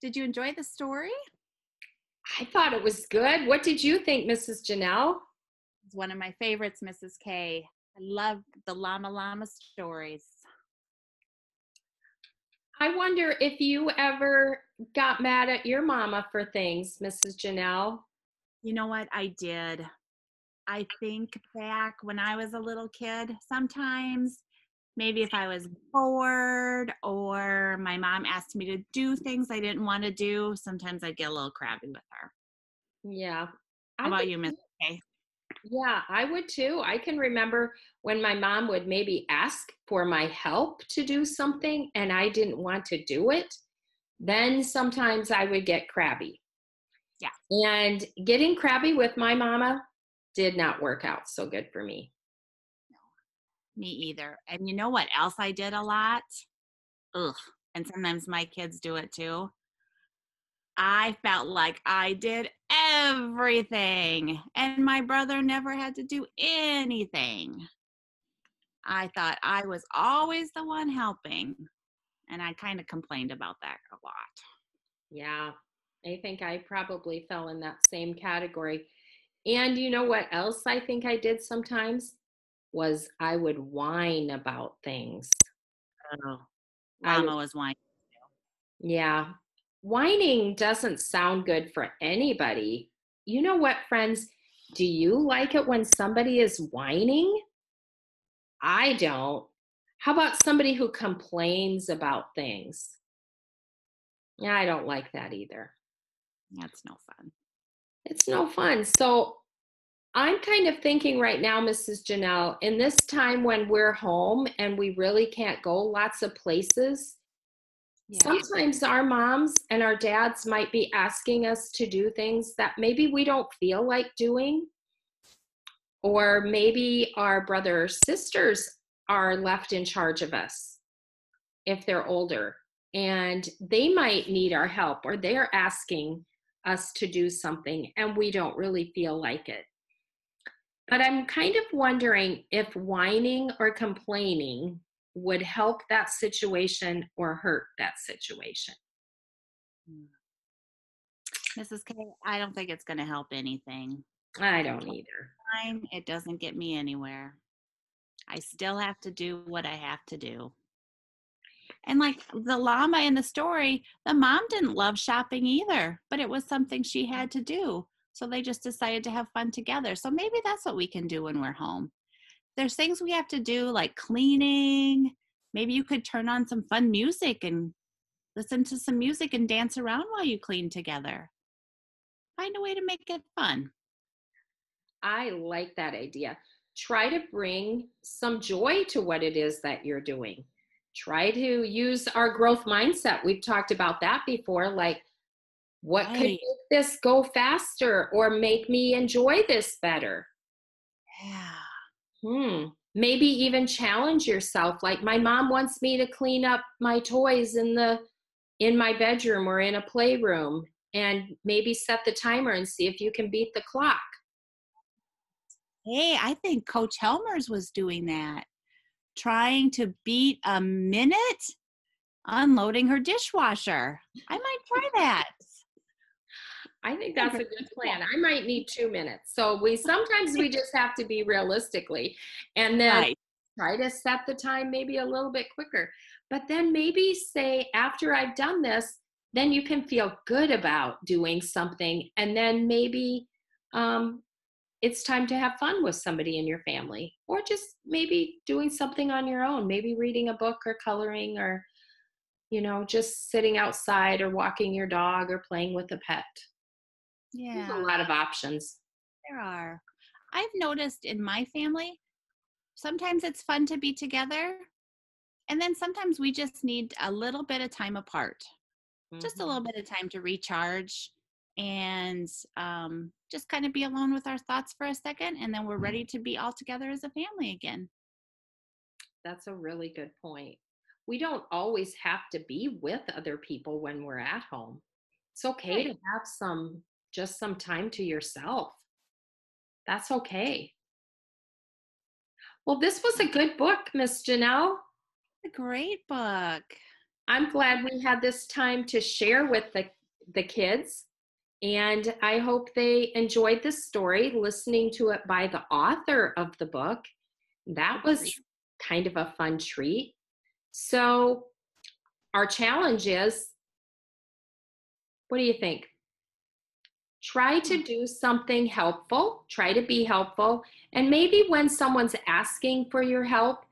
Did you enjoy the story? I thought it was good. What did you think, Mrs. Janelle? It's one of my favorites, Mrs. K. I love the llama llama stories. I wonder if you ever got mad at your mama for things, Mrs. Janelle. You know what? I did. I think back when I was a little kid, sometimes maybe if I was bored or my mom asked me to do things I didn't want to do, sometimes I'd get a little crabby with her. Yeah. How about you, Miss K? Yeah, I would too. I can remember when my mom would maybe ask for my help to do something and I didn't want to do it. Then sometimes I would get crabby. Yeah. And getting crabby with my mama did not work out so good for me. Me either. And you know what else I did a lot? Ugh. And sometimes my kids do it too. I felt like I did everything, and my brother never had to do anything. I thought I was always the one helping, and I kind of complained about that a lot. Yeah, I think I probably fell in that same category. And you know what else I think I did sometimes? Was I would whine about things. Oh, Mama was whining. Yeah, whining doesn't sound good for anybody. You know what, friends? Do you like it when somebody is whining? I don't. How about somebody who complains about things? Yeah, I don't like that either. That's no fun. It's no fun. So I'm kind of thinking right now, Mrs. Janelle, in this time when we're home and we really can't go lots of places, yeah. sometimes our moms and our dads might be asking us to do things that maybe we don't feel like doing. Or maybe our brother or sisters are left in charge of us if they're older and they might need our help or they're asking us to do something and we don't really feel like it. But I'm kind of wondering if whining or complaining would help that situation or hurt that situation. Hmm. Mrs. K, I don't think it's going to help anything. I don't either. It doesn't get me anywhere. I still have to do what I have to do. And like the llama in the story, the mom didn't love shopping either, but it was something she had to do. So they just decided to have fun together. So maybe that's what we can do when we're home. There's things we have to do like cleaning. Maybe you could turn on some fun music and listen to some music and dance around while you clean together. Find a way to make it fun. I like that idea. Try to bring some joy to what it is that you're doing try to use our growth mindset. We've talked about that before. Like, what right. could make this go faster or make me enjoy this better? Yeah. Hmm. Maybe even challenge yourself. Like my mom wants me to clean up my toys in the in my bedroom or in a playroom and maybe set the timer and see if you can beat the clock. Hey, I think Coach Helmers was doing that trying to beat a minute unloading her dishwasher. I might try that. I think that's a good plan. I might need two minutes. So we sometimes we just have to be realistically and then right. try to set the time maybe a little bit quicker. But then maybe say after I've done this, then you can feel good about doing something and then maybe um, it's time to have fun with somebody in your family or just maybe doing something on your own maybe reading a book or coloring or you know just sitting outside or walking your dog or playing with a pet yeah there's a lot of options there are i've noticed in my family sometimes it's fun to be together and then sometimes we just need a little bit of time apart mm-hmm. just a little mm-hmm. bit of time to recharge and um, just kind of be alone with our thoughts for a second and then we're mm-hmm. ready to be all together as a family again that's a really good point we don't always have to be with other people when we're at home it's okay right. to have some just some time to yourself that's okay well this was a good book miss janelle a great book I'm glad we had this time to share with the, the kids. And I hope they enjoyed the story, listening to it by the author of the book. That was kind of a fun treat. So, our challenge is what do you think? Try to mm-hmm. do something helpful, try to be helpful. And maybe when someone's asking for your help,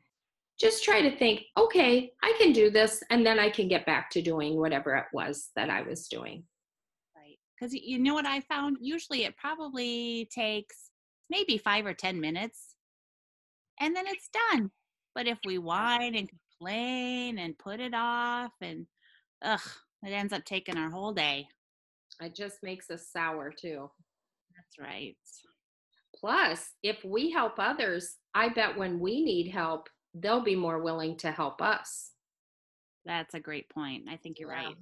just try to think, okay, I can do this, and then I can get back to doing whatever it was that I was doing. Right. Because you know what I found? Usually it probably takes maybe five or 10 minutes, and then it's done. But if we whine and complain and put it off, and ugh, it ends up taking our whole day. It just makes us sour too. That's right. Plus, if we help others, I bet when we need help, they'll be more willing to help us. That's a great point. I think you're yeah. right.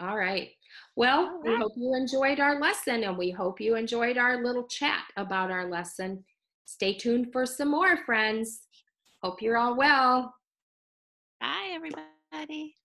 All right. Well, All right. we hope you enjoyed our lesson and we hope you enjoyed our little chat about our lesson. Stay tuned for some more, friends. Hope you're all well. Bye, everybody.